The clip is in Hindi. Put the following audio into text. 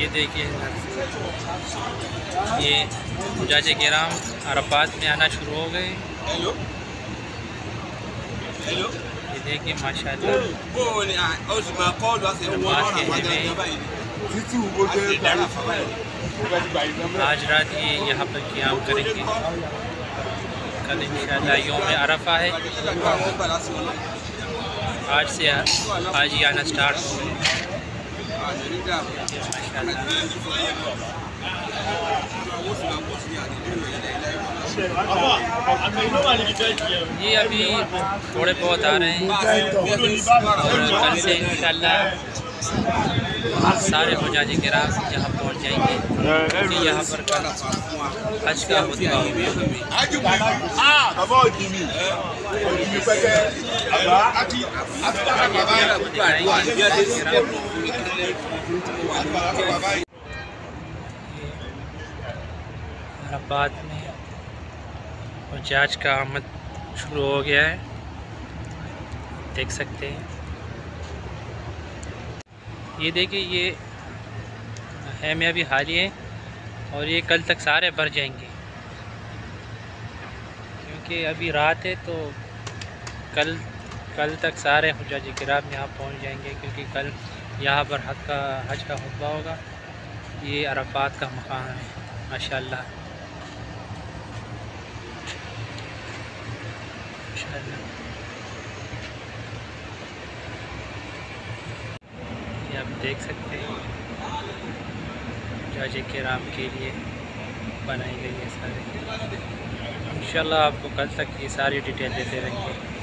ये देखिए ये जाचे के राम अरबाद में आना शुरू हो गए। ये देखिए माशा आज रात ये यहाँ पर क्या करेंगे। कल इन में अरफा है। आज से आज ही आना स्टार्ट हो जी अभी थोड़े बहुत आ रहे हैं। और कल से इन सारे मुजाजी गिराम यहाँ पहुँच जाएँगे। यहाँ पर हज का खुतबा बाद में जाँच का आमद शुरू हो गया है। देख सकते हैं। ये देखिए, ये है मैं अभी हाल ही है और ये कल तक सारे भर जाएँगे। क्योंकि अभी रात है तो कल कल तक सारे हजाजी किराम यहाँ पहुँच जाएँगे, क्योंकि कल यहाँ पर हज का हज का खुतबा होगा। ये अरफात का मकाम है माशाल्लाह ये आप देख सकते हैं। जाजे के राम के लिए बनाई गई है सारे। इंशाल्लाह आपको कल तक ये सारी डिटेल देते रहेंगे।